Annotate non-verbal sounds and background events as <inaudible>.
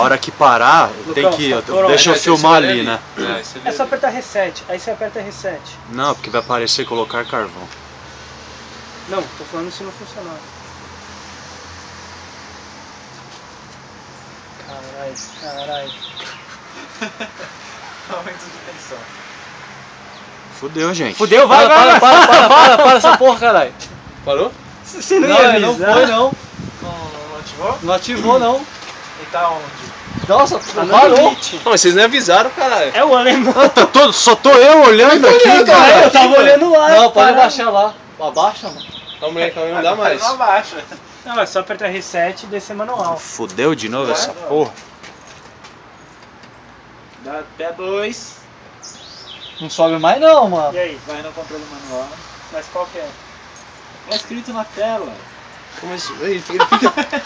A hora que parar, tem que. deixa eu filmar ali, né? É, É só apertar reset, aí você aperta reset. Não, porque vai aparecer colocar carvão. Não, tô falando se não funcionar. Caralho, caralho. <laughs> Aumento de tensão. Fudeu, gente. Fudeu, vai, para, vai, para, vai. para, para, para, para essa porra, caralho. Parou? Você não, Não, ia não avisar. foi não. Não, não ativou? Não ativou não. E tá onde? Nossa, Tá no parou. limite. Não, mas vocês nem avisaram, caralho. É o alemão. Ah, tá todo, só tô eu olhando aqui, olhando, cara. eu tava olhando lá. Não, pode abaixar lá. Abaixa, mano. Calma aí, calma aí, não dá mais. Não abaixa. Não, é só apertar reset e descer manual. Fudeu de novo essa porra. Dá até dois. Não sobe mais não, mano. E aí? Vai no controle manual. Mas qual que é? É escrito na tela. Mas, ei, ele fica... <laughs>